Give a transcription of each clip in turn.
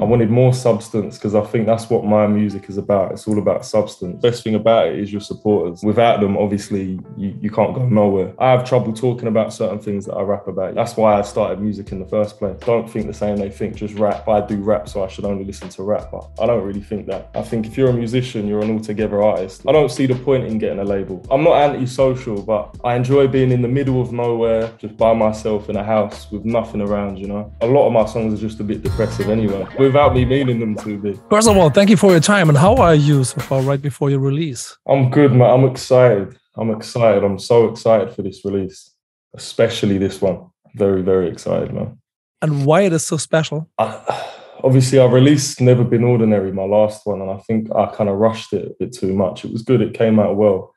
I wanted more substance because I think that's what my music is about. It's all about substance. Best thing about it is your supporters. Without them, obviously, you, you can't go nowhere. I have trouble talking about certain things that I rap about. That's why I started music in the first place. Don't think the same they think, just rap. I do rap, so I should only listen to rap. But I don't really think that. I think if you're a musician, you're an altogether artist. I don't see the point in getting a label. I'm not anti-social, but I enjoy being in the middle of nowhere, just by myself in a house with nothing around, you know. A lot of my songs are just a bit depressive anyway, without me meaning them to be. First of all, thank you for your time. And how are you so far right before your release? I'm good, man. I'm excited. I'm excited. I'm so excited for this release, especially this one. Very, very excited, man. And why it is so special? I, obviously, I released Never Been Ordinary, my last one, and I think I kind of rushed it a bit too much. It was good. It came out well.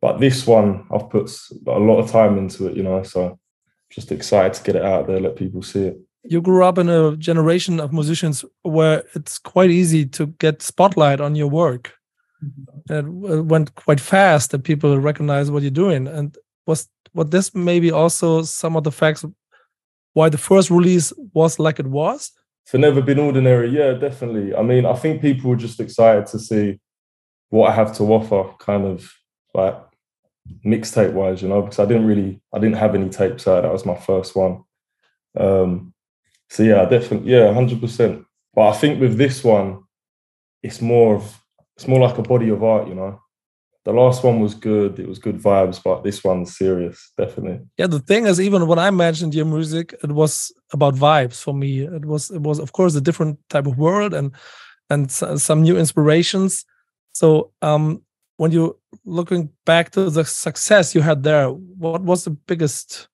But this one, I've put a lot of time into it, you know, so just excited to get it out there, let people see it. You grew up in a generation of musicians where it's quite easy to get spotlight on your work. Mm-hmm. It went quite fast that people recognize what you're doing. And was what this maybe also some of the facts why the first release was like it was? For Never Been Ordinary, yeah, definitely. I mean, I think people were just excited to see what I have to offer, kind of like mixtape wise, you know, because I didn't really, I didn't have any tapes out. That was my first one. Um, so yeah, definitely, yeah, hundred percent. But I think with this one, it's more of, it's more like a body of art, you know. The last one was good; it was good vibes, but this one's serious, definitely. Yeah, the thing is, even when I mentioned your music, it was about vibes for me. It was, it was, of course, a different type of world and and some new inspirations. So, um, when you looking back to the success you had there, what was the biggest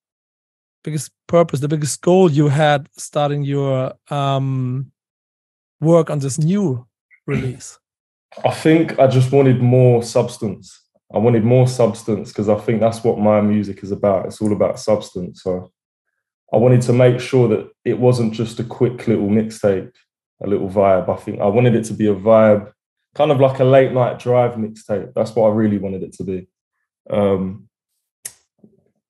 biggest purpose, the biggest goal you had starting your um, work on this new release? I think I just wanted more substance. I wanted more substance because I think that's what my music is about. It's all about substance. So I wanted to make sure that it wasn't just a quick little mixtape, a little vibe. I think I wanted it to be a vibe kind of like a late night drive mixtape. That's what I really wanted it to be. Um,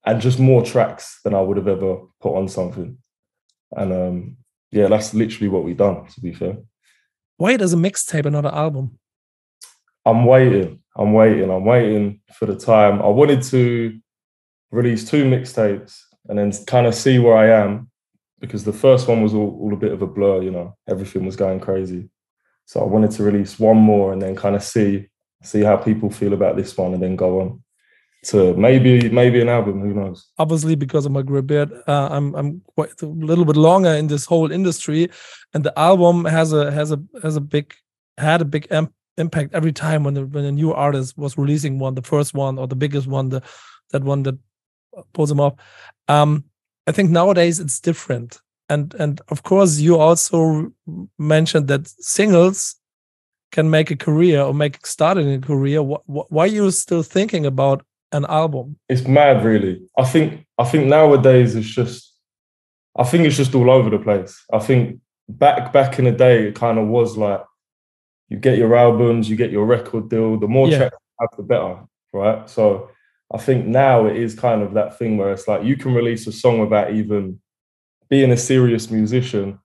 and just more tracks than I would have ever put on something. And um, yeah, that's literally what we've done, to be fair. Why does a mixtape and not an album? I'm waiting. I'm waiting. I'm waiting for the time. I wanted to release two mixtapes and then kind of see where I am because the first one was all, all a bit of a blur, you know, everything was going crazy. So I wanted to release one more and then kind of see see how people feel about this one and then go on to maybe maybe an album. Who knows? Obviously, because of my grey beard, uh, I'm I'm quite a little bit longer in this whole industry, and the album has a has a has a big had a big impact every time when the, when a new artist was releasing one, the first one or the biggest one, the that one that pulls them off. Um, I think nowadays it's different and and of course you also mentioned that singles can make a career or make starting a career why are you still thinking about an album it's mad really i think i think nowadays it's just i think it's just all over the place i think back back in the day it kind of was like you get your albums you get your record deal the more yeah. tracks you have the better right so i think now it is kind of that thing where it's like you can release a song without even being a serious musician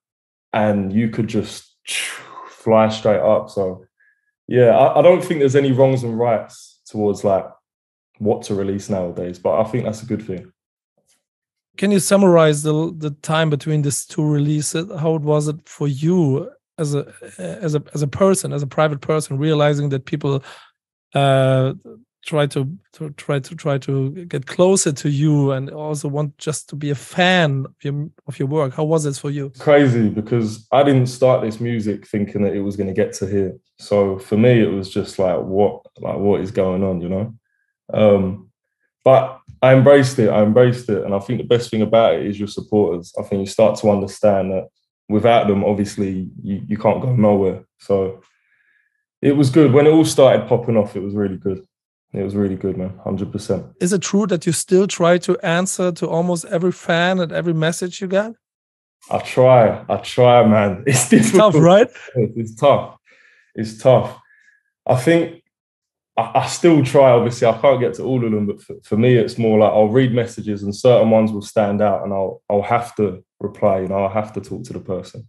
and you could just fly straight up. So yeah, I, I, don't think there's any wrongs and rights towards like what to release nowadays, but I think that's a good thing. Can you summarize the the time between these two releases? How was it for you as a as a as a person, as a private person, realizing that people uh, try to, to try to try to get closer to you and also want just to be a fan of your, of your work how was this for you crazy because i didn't start this music thinking that it was going to get to here so for me it was just like what like what is going on you know um but i embraced it i embraced it and i think the best thing about it is your supporters i think you start to understand that without them obviously you, you can't go nowhere so it was good when it all started popping off it was really good it was really good, man. Hundred percent. Is it true that you still try to answer to almost every fan and every message you get? I try. I try, man. It's difficult. It's tough, right? It's tough. It's tough. I think I, I, still try. Obviously, I can't get to all of them, but for, for, me, it's more like I'll read messages and certain ones will stand out, and I'll I'll have to reply. You know, I'll have to talk to the person.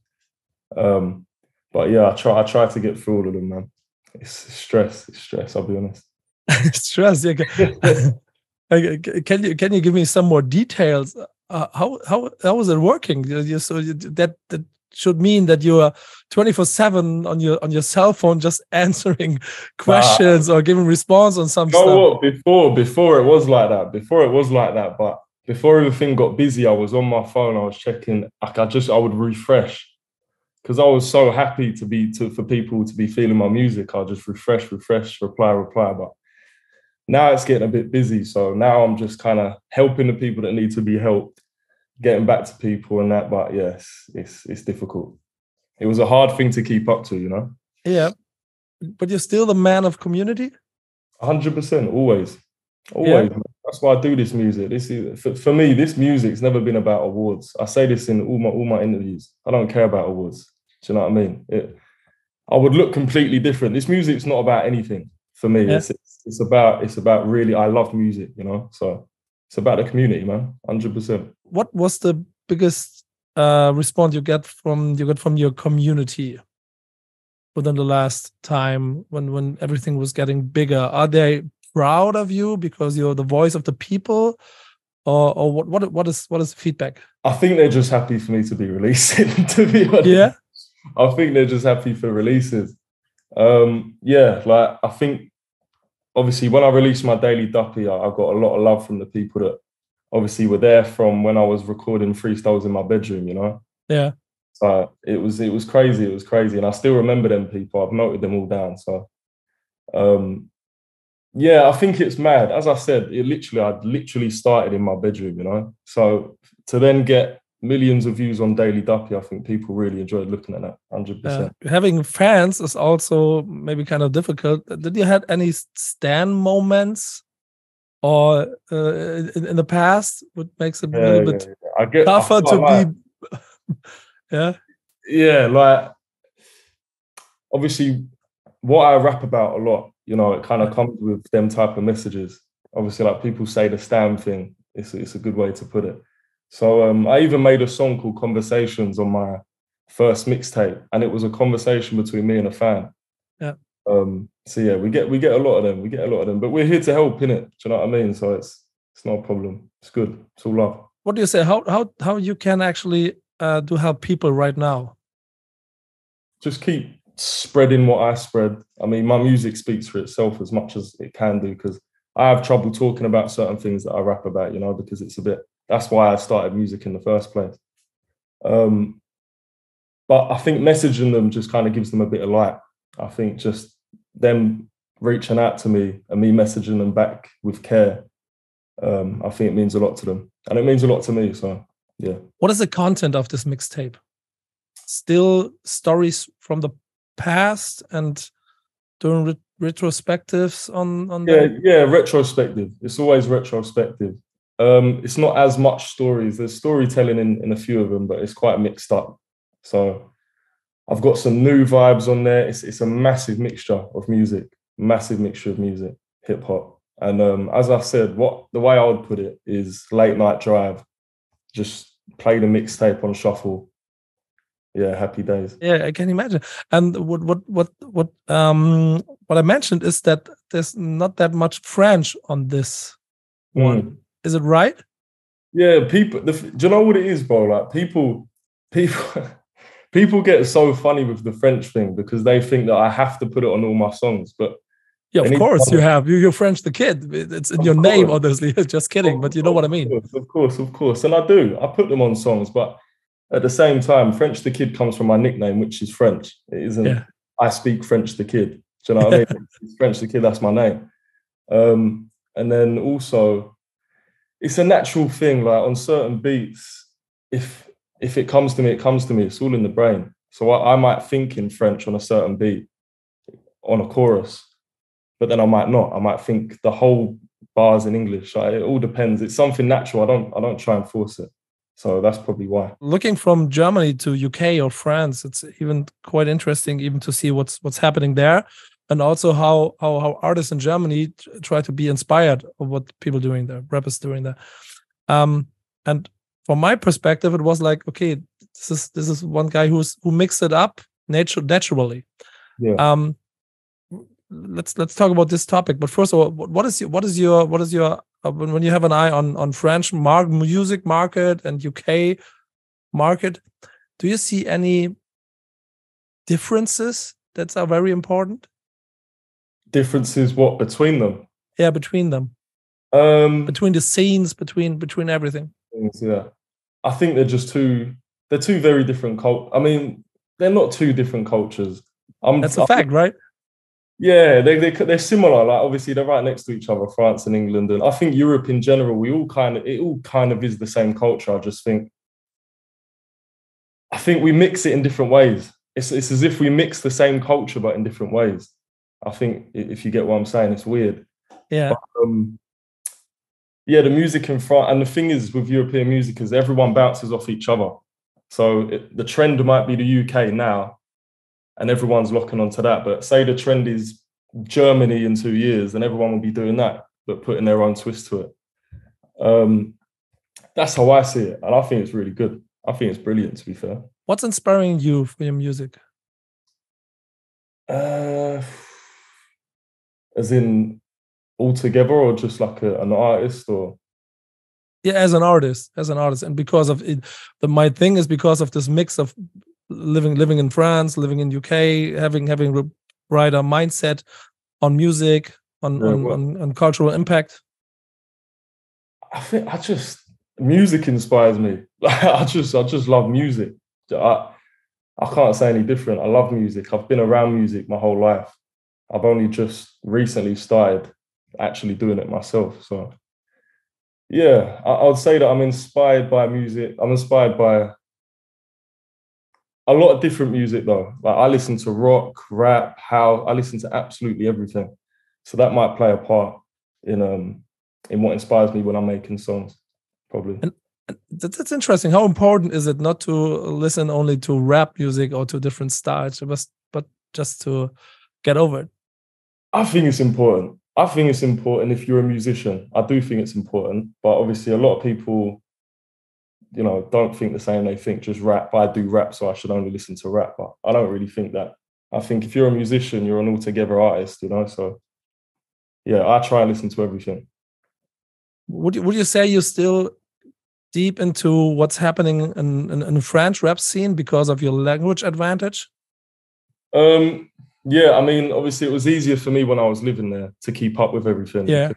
Um, but yeah, I try I try to get through all of them, man. It's stress. It's stress. I'll be honest. stress. Yeah. can you can you give me some more details? Uh, how how how was it working? You, so that that should mean that you are 24 7 on your on your cell phone just answering questions or giving response on some you know stuff. What? Before before it was like that. Before it was like that. But before everything got busy, I was on my phone. I was checking. Like I just I would refresh because I was so happy to be to for people to be feeling my music. I'll just refresh, refresh, reply, reply. But now it's getting a bit busy. So now I'm just kind of helping the people that need to be helped, getting back to people and that. But yes, it's it's difficult. It was a hard thing to keep up to, you know. Yeah, but you're still the man of community. Hundred percent, always, always. Yeah. That's why I do this music. This is for, for me. This music's never been about awards. I say this in all my all my interviews. I don't care about awards. Do you know what I mean? It, I would look completely different. This music's not about anything for me. Yeah. It's, it's, it's about it's about really. I love music, you know. So it's about the community, man. Hundred percent. What was the biggest uh, response you get from you got from your community within the last time when when everything was getting bigger? Are they proud of you because you're the voice of the people? Or, or what what what is what is the feedback? I think they're just happy for me to be releasing. to be honest, yeah. I think they're just happy for releases. Um, yeah, like I think obviously when I released my daily duppy, I, I, got a lot of love from the people that obviously were there from when I was recording freestyles in my bedroom, you know? Yeah. So it was it was crazy, it was crazy. And I still remember them people. I've noted them all down. So um yeah, I think it's mad. As I said, it literally I literally started in my bedroom, you know. So to then get millions of views on Daily Duppy. I think people really enjoyed looking at that. Hundred uh, percent. Having fans is also maybe kind of difficult. Did you had any stan moments, or uh, in, in, the past, what makes it yeah, a little bit yeah, get, tougher to like, be? yeah. Yeah, like obviously, what I rap about a lot, you know, it kind of comes with them type of messages. Obviously, like people say the stan thing. It's it's a good way to put it so um, I even made a song called Conversations on my first mixtape, and it was a conversation between me and a fan. Yeah. Um, so yeah, we get we get a lot of them. We get a lot of them, but we're here to help in it. Do you know what I mean? So it's it's not a problem. It's good. It's all love. What do you say? How how how you can actually uh, do help people right now? Just keep spreading what I spread. I mean, my music speaks for itself as much as it can do because I have trouble talking about certain things that I rap about, you know, because it's a bit that's why I started music in the first place. Um, but I think messaging them just kind of gives them a bit of light. I think just them reaching out to me and me messaging them back with care, um, I think it means a lot to them. And it means a lot to me. So, yeah. What is the content of this mixtape? Still stories from the past and doing re- retrospectives on, on yeah, yeah, retrospective. It's always retrospective. Um, it's not as much stories. There's storytelling in, in a few of them, but it's quite mixed up. So I've got some new vibes on there. It's it's a massive mixture of music, massive mixture of music, hip hop. And um, as I've said, what the way I would put it is late night drive. Just play the mixtape on shuffle. Yeah, happy days. Yeah, I can imagine. And what what what what um what I mentioned is that there's not that much French on this one. Is it right? Yeah, people. The, do you know what it is, bro? Like people, people, people get so funny with the French thing because they think that I have to put it on all my songs. But yeah, of course you have. You, you're French the kid. It's in your course. name, obviously. Just kidding, of but you know what I mean. Of course, of course, and I do. I put them on songs, but at the same time, French the kid comes from my nickname, which is French. It isn't. Yeah. I speak French the kid. Do you know what I mean? French the kid. That's my name. Um, and then also it's a natural thing. Like on certain beats, if if it comes to me, it comes to me. It's all in the brain. So I, I might think in French on a certain beat, on a chorus, but then I might not. I might think the whole bars in English. Like, it all depends. It's something natural. I don't I don't try and force it. So that's probably why. Looking from Germany to UK or France, it's even quite interesting even to see what's what's happening there and also how how how artists in Germany try to be inspired of what people doing there, rappers doing there. Um, and from my perspective, it was like, okay, this is this is one guy who's who mixed it up nature naturally. Yeah. Um, let's let's talk about this topic. But first of all, what is your what is your what is your uh, when, when you have an eye on on French mar music market and UK market, do you see any differences that are very important? Differences what between them? Yeah, between them, Um, between the scenes, between between everything. yeah. I think they're just two. They're two very different cult. I mean, they're not two different cultures. I'm, That's a I- fact, right? Yeah, they they they're similar. Like obviously they're right next to each other, France and England, and I think Europe in general. We all kind of it all kind of is the same culture. I just think. I think we mix it in different ways. It's it's as if we mix the same culture but in different ways. I think if you get what I'm saying, it's weird. Yeah, um, yeah, the music in France, and the thing is with European music is everyone bounces off each other. So it, the trend might be the UK now, and everyone's locking onto that. But say the trend is Germany in two years, then everyone will be doing that, but putting their own twist to it. Um, that's how I see it, and I think it's really good. I think it's brilliant. To be fair, what's inspiring you for your music? uh, as in altogether, or just like a, an artist, or yeah as an artist as an artist and because of it the my thing is because of this mix of living living in france living in uk having having a brighter mindset on music on Yeah, on, well- on, on cultural impact I think I just music inspires me. Like I just I just love music. I I can't say any different. I love music. I've been around music my whole life. I've only just recently started actually doing it myself. So yeah, I, I would say that I'm inspired by music. I'm inspired by a lot of different music though. Like I listen to rock, rap, how I listen to absolutely everything. So that might play a part in um in what inspires me when I'm making songs, probably. And- that's interesting how important is it not to listen only to rap music or to different styles but but just to get over it I think it's important. I think it's important if you're a musician. I do think it's important, but obviously a lot of people, you know, don't think the same. They think just rap. I do rap, so I should only listen to rap. But I don't really think that. I think if you're a musician, you're an altogether artist, you know. So yeah, I try and listen to everything. would you would you say you're still deep into what's happening in, in, in French rap scene because of your language advantage? Um, yeah, I mean, obviously it was easier for me when I was living there to keep up with everything. Yeah.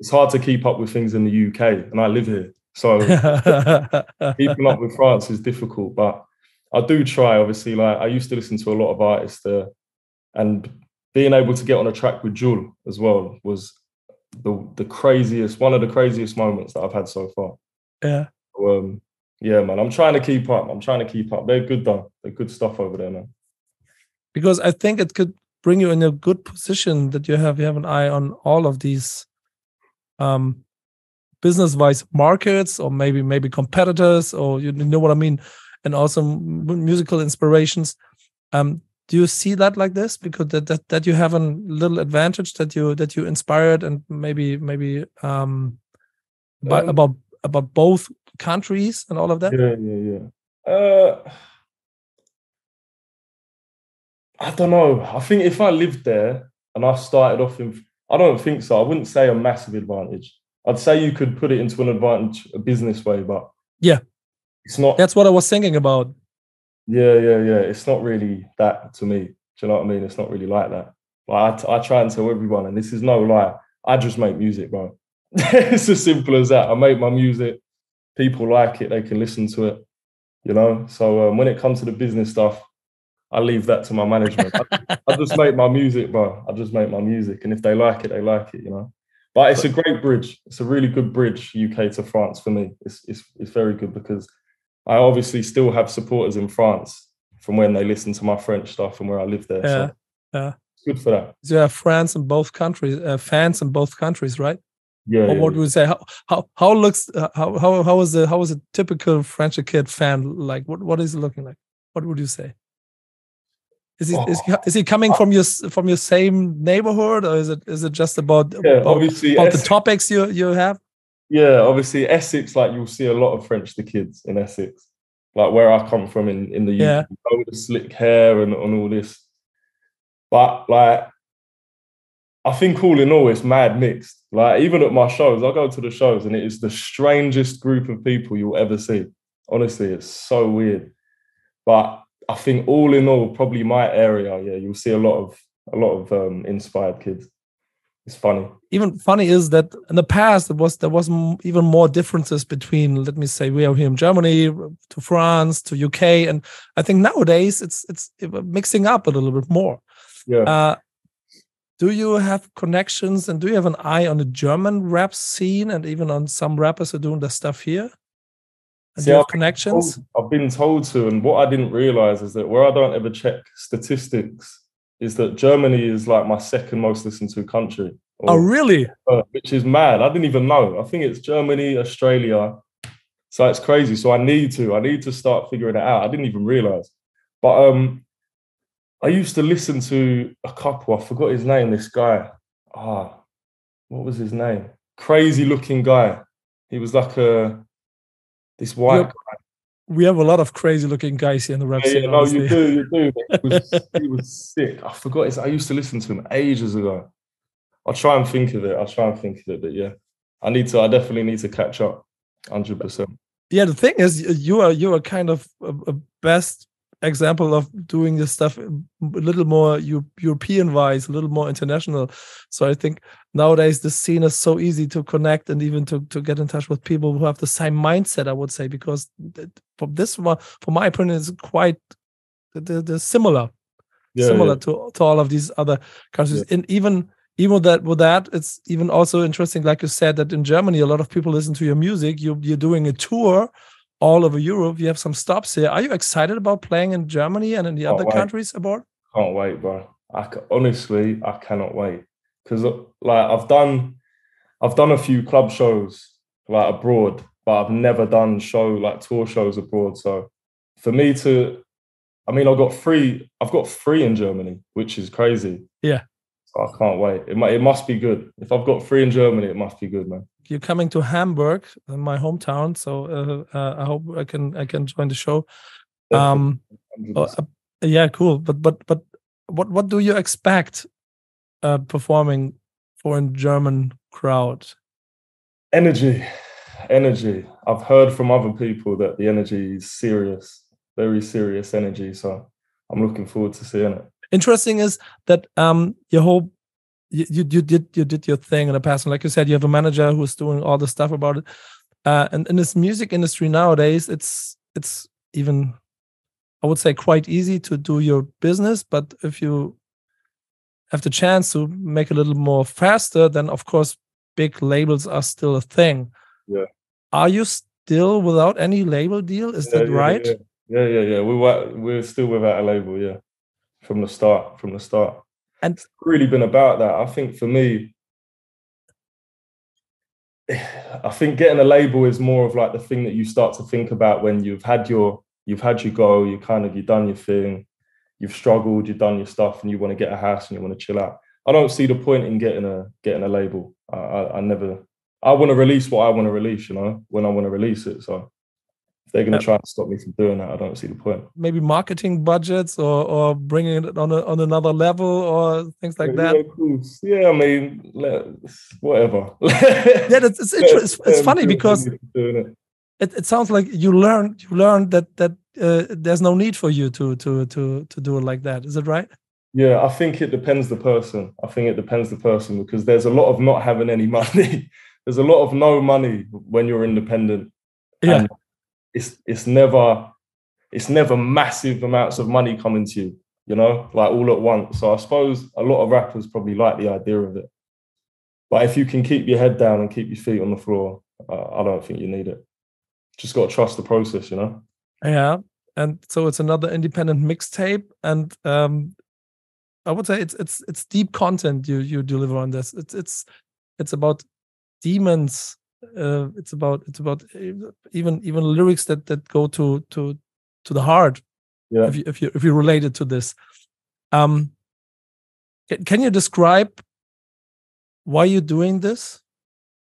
It's hard to keep up with things in the UK, and I live here. So keeping up with France is difficult, but I do try. Obviously, like I used to listen to a lot of artists there, and being able to get on a track with Jul as well was the the craziest, one of the craziest moments that I've had so far. yeah. So, um, yeah, man, I'm trying to keep up. I'm trying to keep up. They're good though. They're good stuff over there, man. Because I think it could bring you in a good position that you have you have an eye on all of these um business wise markets or maybe maybe competitors or you know what I mean and also musical inspirations. Um do you see that like this because that, that that you have a little advantage that you that you inspired and maybe maybe um, but Um, about about both countries and all of that Yeah, yeah, yeah. Uh, I don't know. I think if I lived there and I started off in, I don't think so. I wouldn't say a massive advantage. I'd say you could put it into an advantage, a business way, but Yeah. it's not. that's what i was thinking about Yeah, yeah, yeah. It's not really that to me. Do you know what I mean? It's not really like that. Like I, I try and tell everyone, and this is no lie. I just make music, bro. it's as simple as that. I make my music. People like it. They can listen to it. You know. So um, when it comes to the business stuff, I leave that to my management. I, I just make my music, bro. I just make my music, and if they like it, they like it. You know. But it's a great bridge. It's a really good bridge, UK to France for me. It's it's it's very good because I obviously still have supporters in France from when they listen to my French stuff and where I live there. Yeah, so yeah. it's good for that. you have friends in both countries uh, fans in both countries right Yeah. or yeah, what would you say how how how looks uh, how how how is the how is a typical french kid fan like what what is it looking like what would you say is he, is, oh. he, is he coming from your from your same neighborhood or is it is it just about yeah. about, obviously, about the topics you you have yeah. Obviously, Essex. Like you'll see a lot of French the kids in Essex. like where I come from in in the Yeah. UK, you know, the slick hair and, and all this. But like, I think all in all, it's mad mixed. Like even at my shows, I go to the shows and it is the strangest group of people you'll ever see. Honestly, it's so weird. But I think all in all, probably my area, yeah, you'll see a lot of a lot of um, inspired kids. It's funny. even funny is that in the past there was there was m- even more differences between let me say we are here in Germany to France to UK and I think nowadays it's it's mixing up a little bit more. Yeah. Uh, do you have connections and do you have an eye on the German rap scene and even on some rappers who are doing their stuff here? And See, do you have I've been connections? told- I've been told to, and what I didn't realize is that where I don't ever check statistics is that Germany is like my second most listened to country. Oh, really? uh, which is mad. I didn't even know. I think it's Germany, Australia. So it's crazy. So I need to. I need to start figuring it out. I didn't even realize. But um, I used to listen to a couple. I forgot his name. This guy. Ah, what was his name? Crazy looking guy. He was like a this white. Yep. We have a lot of crazy looking guys here in the rap Yeah, scene. yeah, no, you do, you do. He was, he was sick. I forgot his. I used to listen to him ages ago. I'll try and think of it. I'll try and think of it. But yeah, I need to. I definitely need to catch up. Hundred percent. yeah the thing is you are you are kind of a, a best example of doing this stuff um, a little more european wise a little more international so i think nowadays the scene is so easy to connect and even to, to get in touch with people who have the same mindset i would say because for this one for my opinion is quite the, the similar Yeah, similar yeah. to, to all of these other countries. And even even with that with that, it's even also interesting, like you said, that in Germany a lot of people listen to your music. You you're doing a tour all over Europe. You have some stops here. Are you excited about playing in Germany and in the Can't other wait. countries abroad? Can't wait, bro. I ca- honestly, I cannot wait because like I've done, I've done a few club shows like abroad, but I've never done show like tour shows abroad. So for me to, I mean, I've got three. I've got three in Germany, which is crazy. Yeah. So I can't wait. It might. It must be good. If I've got three in Germany, it must be good, man. You're coming to Hamburg, uh, my hometown. So uh, uh, I hope I can I can join the show. Um, Oh, uh, yeah, cool. But but but what what do you expect uh, performing for a German crowd? energy energy i've heard from other people that the energy is serious very serious energy so i'm looking forward to seeing it Interesting is that um your whole you, you you did you did your thing in the past, and like you said, you have a manager who's doing all the stuff about it. Uh, and in this music industry nowadays, it's it's even I would say quite easy to do your business, but if you have the chance to make a little more faster, then of course big labels are still a thing. Yeah. Are you still without any label deal? Is yeah, that yeah, right? yeah yeah yeah yeah we were we're still without a label yeah from the start from the start And- really been about that. I think for me i think getting a label is more of like the thing that you start to think about when you've had your you've had your goal, you kind of you've done your thing you've struggled you've done your stuff and you want to get a house and you want to chill out. I don't see the point in getting a getting a label. I i, I never i want to release what i want to release you know when i want to release it so they're going to try and stop me from doing that i don't see the point maybe marketing budgets or or bringing it on a, on another level or things like that. yeah, of course. yeah i mean let, whatever Yeah, that's, it's, it's it's funny because it. it, it sounds like you learned you learned that that uh, there's no need for you to to to to do it like that. Is it right? Yeah, I think it depends the person. I think it depends the person because there's a lot of not having any money. there's a lot of no money when you're independent. Yeah. And it's it's never it's never massive amounts of money coming to you, you know, like all at once. So I suppose a lot of rappers probably like the idea of it. But if you can keep your head down and keep your feet on the floor, uh, I don't think you need it. Just got to trust the process, you know. Yeah. And so it's another independent mixtape, and um, I would say it's it's it's deep content you you deliver on this. It's it's it's about demons. Uh, it's about it's about uh, even even lyrics that that go to to to the heart. Yeah. if you if you if you relate it to this um ca- can you describe why you're doing this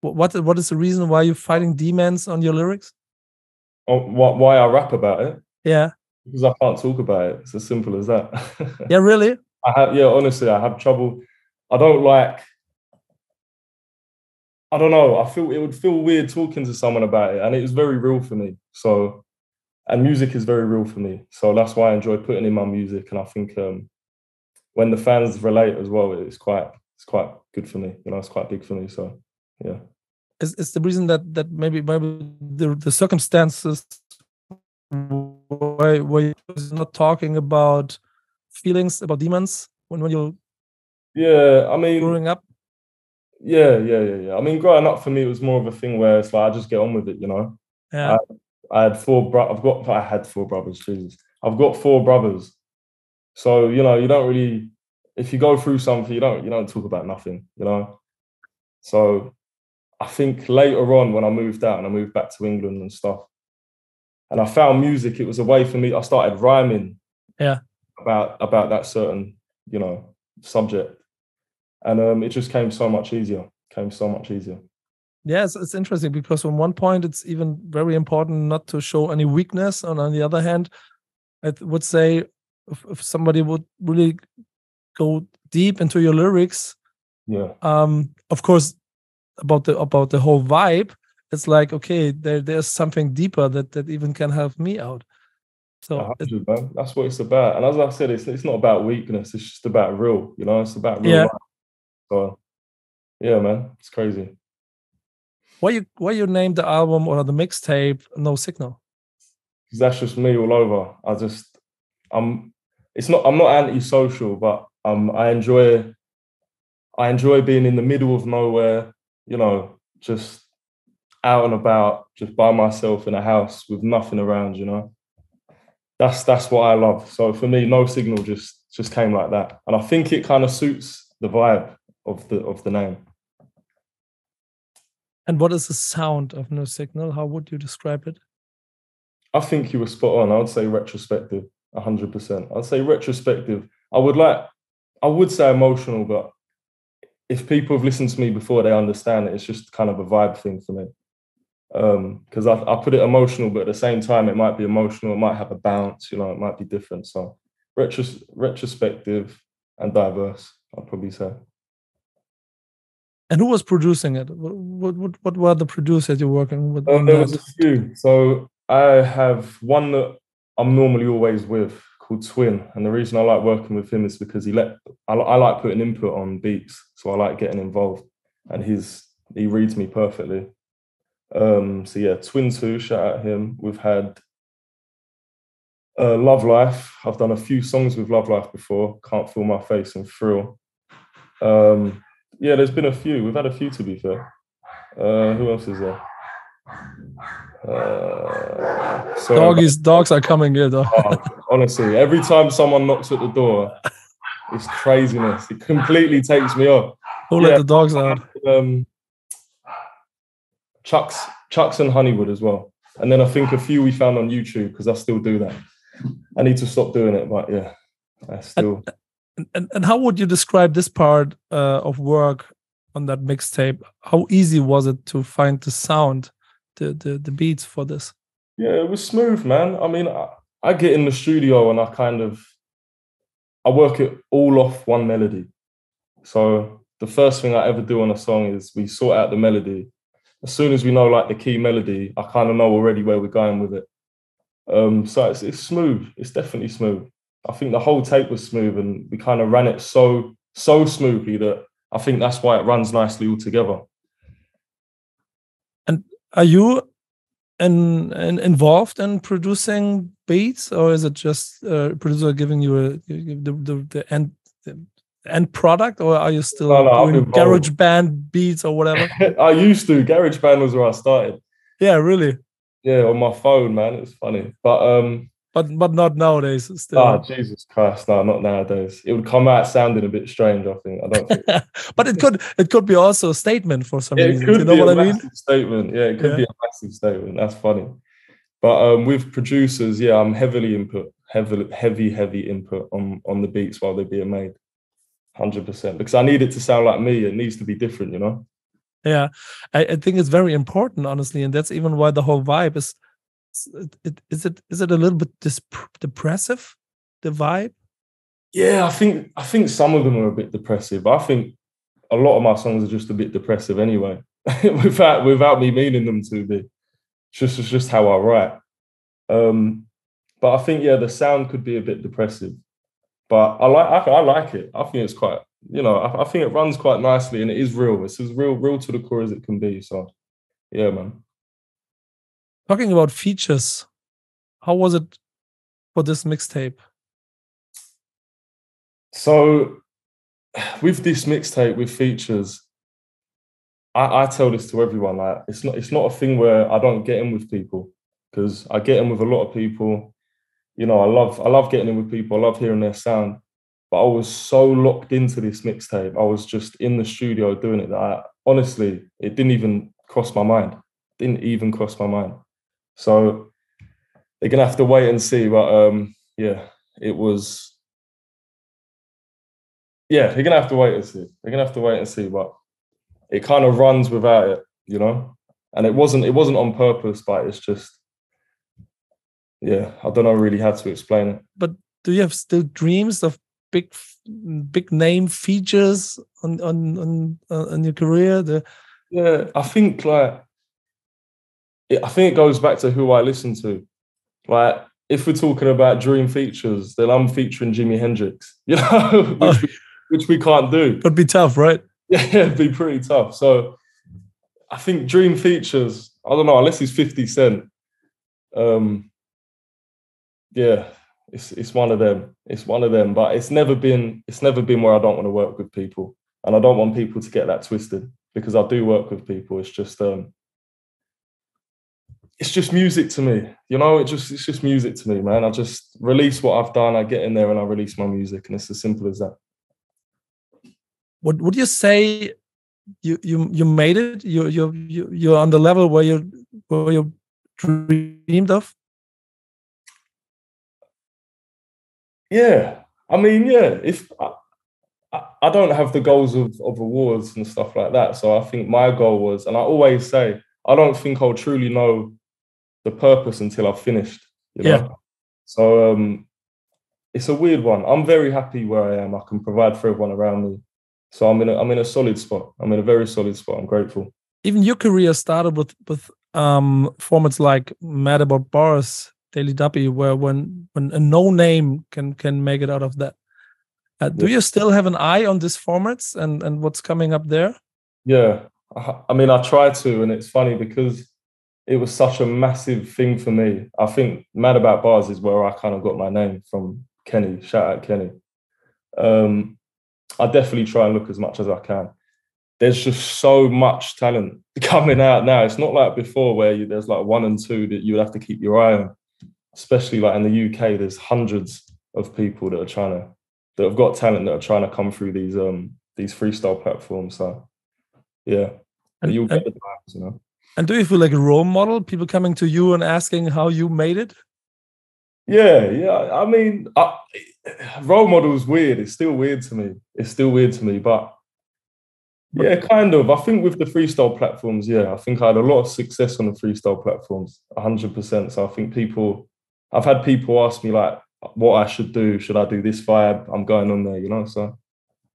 Wh- what what is the reason why you're fighting demons on your lyrics oh, why I rap about it Yeah. because I can't talk about it. It's as simple as that. Yeah, really? I have, yeah, honestly, I have trouble. I don't like. I don't know. I feel it would feel weird talking to someone about it, and it was very real for me. So, and music is very real for me. So that's why I enjoy putting in my music, and I think um, when the fans relate as well, it's quite it's quite good for me. You know, it's quite big for me. So, yeah. Is is the reason that that maybe maybe the the circumstances why why you're not talking about feelings about demons when when you're Yeah, I mean, growing up? Yeah, yeah, yeah, yeah. I mean, growing up for me, it was more of a thing where it's like I just get on with it. You know, Yeah. I had four bro- I've got I had four brothers, Jesus. I've got four brothers. So, you know, you don't really if you go through something, you don't you don't talk about nothing, you know. So I think later on when I moved out and I moved back to England and stuff, and I found music, it was a way for me. I started rhyming Yeah. about about that certain, you know, subject. And um it just came so much easier. Came so much easier. Yes, it's, interesting because on one point it's even very important not to show any weakness, and on the other hand, I would say if, if somebody would really go deep into your lyrics, Yeah. um, of course, about the about the whole vibe, it's like okay, there there's something deeper that that even can help me out. So it. That's what it's about. And as I said, it's it's not about weakness. It's just about real. You know, it's about real Yeah. life. So, yeah, man, it's crazy. why you why you named the album or the mixtape No Signal? Because that's just me all over. I just, I'm. It's not. I'm not antisocial, but um, I enjoy. I enjoy being in the middle of nowhere. You know, just out and about, just by myself in a house with nothing around. You know, that's that's what I love. So for me, no signal just just came like that, and I think it kind of suits the vibe of the of the name. And what is the sound of No Signal? How would you describe it? I think you were spot on. I would say retrospective, hundred percent. I'd say retrospective. I would like, I would say emotional, but if people have listened to me before, they understand it. It's just kind of a vibe thing for me. Um, because I, I put it emotional, but at the same time, it might be emotional. It might have a bounce. You know, it might be different. So, retros- retrospective and diverse. I'd probably say. And who was producing it? What what what, were the producers you're working with? Um, there was a few. So I have one that I'm normally always with called Twin, and the reason I like working with him is because he let I, I like putting input on beats, so I like getting involved, and he's he reads me perfectly. Um, so yeah, Twin Two, shout out him. We've had uh, Love Life. I've done a few songs with Love Life before. Can't feel my face and Thrill. Um, yeah, there's been a few. We've had a few to be fair. Uh, who else is there? Uh, sorry, Doggies, dogs are coming here though. Oh, honestly, every time someone knocks at the door, it's craziness. It completely takes me off. Who yeah. let the dogs out? Um, Chucks, Chucks and Honeywood as well. And then I think a few we found on YouTube because I still do that. I need to stop doing it, but yeah, I still. And, and, how would you describe this part uh, of work on that mixtape? How easy was it to find the sound, the the, the beats for this? Yeah, it was smooth, man. I mean, I, I get in the studio and I kind of, I work it all off one melody. So the first thing I ever do on a song is we sort out the melody. As soon as we know like the key melody, I kind of know already where we're going with it. Um, so it's, it's smooth. It's definitely smooth. I think the whole tape was smooth, and we kind of ran it so so smoothly that I think that's why it runs nicely all together. And are you in, in, involved in producing beats, or is it just uh, producer giving you a, the, the, the end the end product, or are you still No, no, doing garage band beats or whatever? I used to. Garage Band was where I started. yeah, really. Yeah, on my phone, man. It's funny, but um. But but not nowadays. Still. Ah, Jesus Christ! No, not nowadays. It would come out sounding a bit strange. I think. I don't. Think. but it could it could be also a statement for some Yeah, it reason. could You know be what a I mean? massive statement. Yeah, it could Yeah. be a massive statement. That's funny. But um, with producers, yeah, I'm heavily input, heavily, heavy, heavy input on on the beats while they're being made. Hundred percent, because I need it to sound like me. It needs to be different, you know. Yeah, I, I think it's very important, honestly, and that's even why the whole vibe is is it is it a little bit depressive the vibe? Yeah i think i think some of them are a bit depressive. I think a lot of my songs are just a bit depressive anyway without without me meaning them to be. It's just it's just how i write. Um but i think yeah the sound could be a bit depressive. But i like i, I like it. I think it's quite you know I, I think it runs quite nicely and it is real. It's as real real to the core as it can be. So yeah man talking about features how was it for this mixtape? So with this mixtape with features I, I tell this to everyone like it's not it's not a thing where i don't get in with people because i get in with a lot of people. You know i love i love getting in with people i love hearing their sound but i was so locked into this mixtape i was just in the studio doing it that I, honestly it didn't even cross my mind didn't even cross my mind so they're gonna have to wait and see. But um, yeah, it was. Yeah, they're gonna have to wait and see. They're gonna have to wait and see. But it kind of runs without it, you know. And it wasn't. It wasn't on purpose, but it's just. Yeah, I don't know really how to explain it. But do you have still dreams of big, big name features on on on uh, on your career? The yeah, I think like it, I think it goes back to who I listen to. Like, if we're talking about dream features, then I'm featuring Jimi Hendrix, you know, which, oh. we, which we can't do. It'd be tough, right? Yeah, it'd be pretty tough. So I think dream features, I don't know, unless he's 50 Cent. Um, yeah, it's it's one of them. It's one of them. But it's never been it's never been where I don't want to work with people. And I don't want people to get that twisted because I do work with people. It's just um it's just music to me. You know, it just it's just music to me, man. I just release what I've done. I get in there and I release my music, and it's as simple as that. What would you say? You you you made it. You you you you're on the level where you where you dreamed of. Yeah, I mean, yeah. If I, I don't have the goals of of awards and stuff like that, so I think my goal was, and I always say, I don't think I'll truly know the purpose until I've finished. You know? Yeah. So um, it's a weird one. I'm very happy where I am. I can provide for everyone around me. So I'm in a I'm in a solid spot. I'm in a very solid spot. I'm grateful. Even your career started with with um, formats like Mad About Bars, Daily Duppy, where when when a no name can can make it out of that. Uh, do yeah. you still have an eye on these formats and and what's coming up there? Yeah, I, I mean I try to, and it's funny because it was such a massive thing for me. I think Mad About Bars is where I kind of got my name from Kenny. Shout out Kenny. Um, I definitely try and look as much as I can. There's just so much talent coming out now. It's not like before where you, there's like one and two that you would have to keep your eye on. Especially like in the UK, there's hundreds of people that are trying to that have got talent that are trying to come through these um these freestyle platforms. So yeah, and, you'll get the times, you know. And do you feel like a role model? People coming to you and asking how you made it? Yeah, yeah. I mean, I, role model is weird. It's still weird to me. It's still weird to me, but yeah, kind of. I think with the freestyle platforms, yeah, I think I had a lot of success on the freestyle platforms, hundred percent. So I think people, I've had people ask me like, what I should do. Should I do this vibe? I'm going on there, you know. So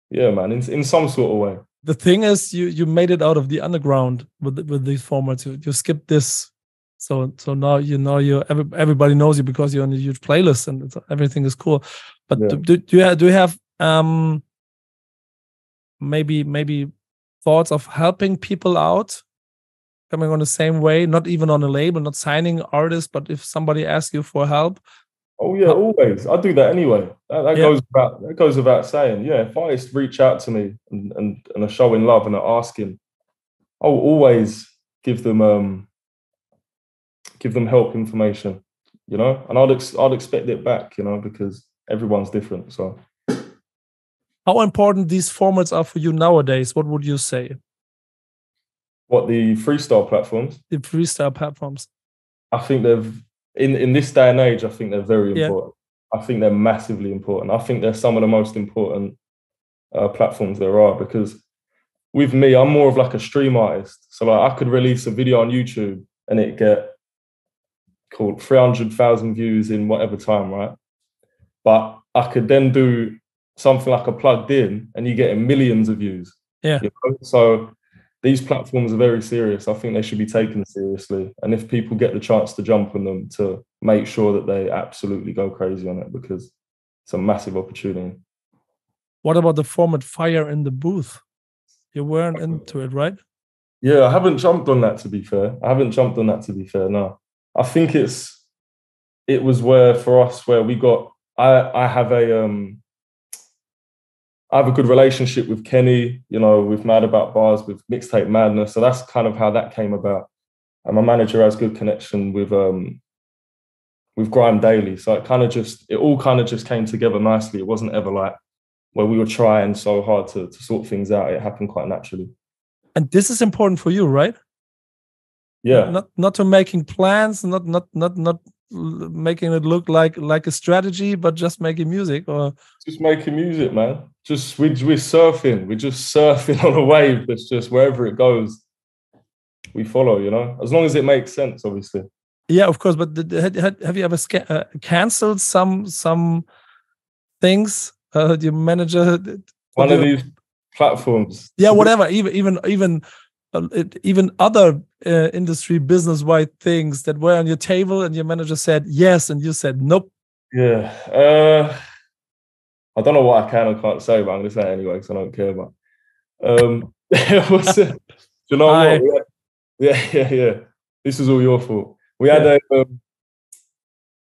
yeah, man, in in some sort of way the thing is you you made it out of the underground with with these formats. You, you skipped this. So so now you know you every, everybody knows you because you're on a huge playlist and everything is cool. But yeah. do, do, do, you have, do you have um maybe maybe thoughts of helping people out? Coming on the same way not even on a label not signing artists but if somebody asks you for help Oh yeah, always. I do that anyway. That, that yeah. goes without that goes without saying. Yeah, if artists reach out to me and, and, and are showing love and are asking, I'll always give them um give them help information, you know, and I'd ex- I'd expect it back, you know, because everyone's different. So, how important these formats are for you nowadays? What would you say? What the freestyle platforms? The freestyle platforms. I think they've in in this day and age, I think they're very yeah. important. I think they're massively important. I think they're some of the most important uh, platforms there are because with me, I'm more of like a stream artist. So like I could release a video on YouTube and it get called 300,000 views in whatever time, right? But I could then do something like a plugged in and you get millions of views. Yeah. You know? So these platforms are very serious. I think they should be taken seriously. And if people get the chance to jump on them, to make sure that they absolutely go crazy on it because it's a massive opportunity. What about the format Fire in the Booth? You weren't into it, right? Yeah, I haven't jumped on that to be fair. I haven't jumped on that to be fair. No, I think it's it was where for us where we got. I I have a um. I have a good relationship with Kenny, you know, with Mad About Bars, with Mixtape Madness. So that's kind of how that came about. And my manager has good connection with um with Grime Daily. So it kind of just it all kind of just came together nicely. It wasn't ever like where we were trying so hard to, to sort things out. It happened quite naturally. And this is important for you, right? Yeah. Not not to making plans, not not not not making it look like like a strategy, but just making music or just making music, man. Just we we're surfing. We're just surfing on a wave that's just wherever it goes, we follow. You know, as long as it makes sense, obviously. Yeah, of course. But have you ever uh, canceled some some things? Uh, your manager one of these platforms. Yeah, whatever. Even even even uh, even other uh, industry business wide things that were on your table, and your manager said yes, and you said nope. Yeah. Uh, I don't know what I can or can't say, but I'm going to say it anyway because I don't care about. Um? Do you know what? Yeah, yeah, yeah. This is all your fault. We had yeah. a. Um,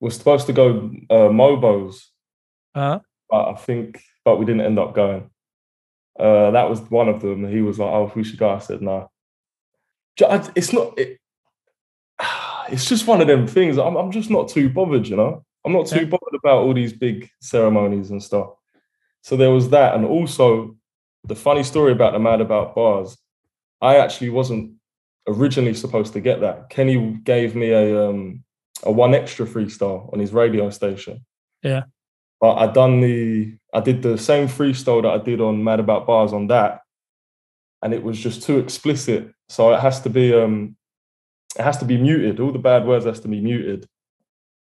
we're supposed to go uh, Mobos, uh-huh. but I think, but we didn't end up going. Uh, that was one of them. He was like, "Oh, we should go." I said, "No." It's not. It, it's just one of them things. I'm, I'm just not too bothered, you know. I'm not too bothered about all these big ceremonies and stuff. So there was that, and also the funny story about the Mad About Bars. I actually wasn't originally supposed to get that. Kenny gave me a um, a 1Xtra freestyle on his radio station. Yeah. But I done the I did the same freestyle that I did on Mad About Bars on that, and it was just too explicit. So it has to be um it has to be muted. All the bad words has to be muted.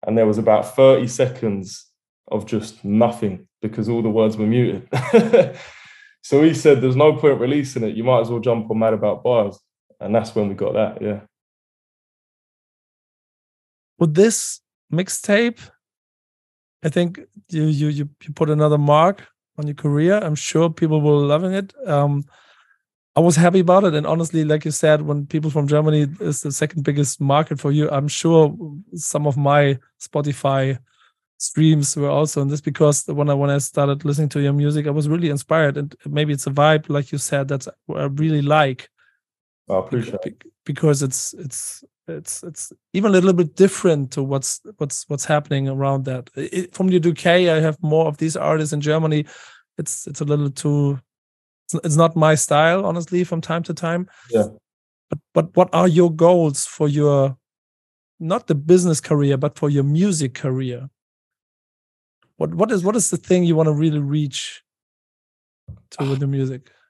And there was about 30 seconds of just nothing because all the words were muted. so he said there's no point releasing it. You might as well jump on Mad About Bars. And that's when we got that, yeah. With this mixtape, I think you you you put another mark on your career. I'm sure people will loving it. Um, I was happy about it, and honestly, like you said, when people from Germany is the second biggest market for you, I'm sure some of my Spotify streams were also in this because when I when I started listening to your music, I was really inspired, and maybe it's a vibe, like you said, that's what I really like. I appreciate it. because it's it's it's it's even a little bit different to what's what's what's happening around that. It, from the UK, I have more of these artists in Germany. It's it's a little too. It's, not my style, honestly, from time to time. Yeah. But but what are your goals for your, not the business career, but for your music career? What what is what is the thing you want to really reach to with the music?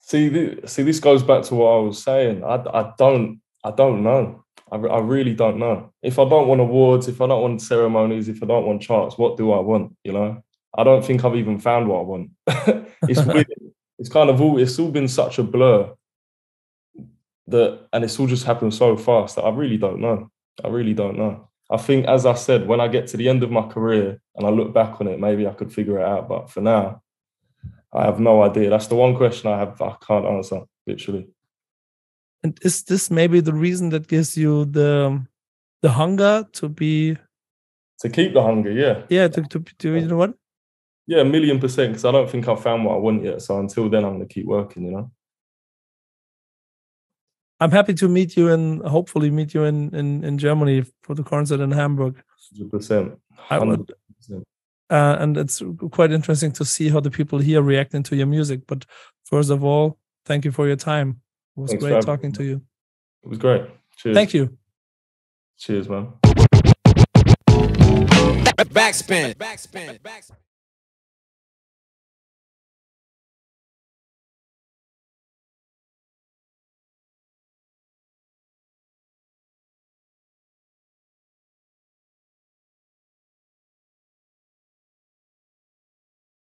See, see, this goes back to what I was saying. I, I don't, I don't know. I, I really don't know. If I don't want awards, if I don't want ceremonies, if I don't want charts, what do I want? You know, I don't think I've even found what I want. it's weird. It's kind of all. It's all been such a blur that, and it's all just happened so fast that I really don't know. I really don't know. I think, as I said, when I get to the end of my career and I look back on it, maybe I could figure it out. But for now, I have no idea. That's the one question I have. I can't answer literally. And is this maybe the reason that gives you the the hunger to be to keep the hunger? Yeah. Yeah. To to, to you know what? Yeah, a million percent. Because I don't think I've found what I want yet. So until then, I'm gonna keep working. You know. I'm happy to meet you and hopefully meet you in in, in Germany for the concert in Hamburg. Hundred percent. Uh, and it's quite interesting to see how the people here reacting to your music. But first of all, thank you for your time. It was Thanks great talking to you. It was great. Cheers. Thank you. Cheers, man. Backspin. Backspin. Backspin.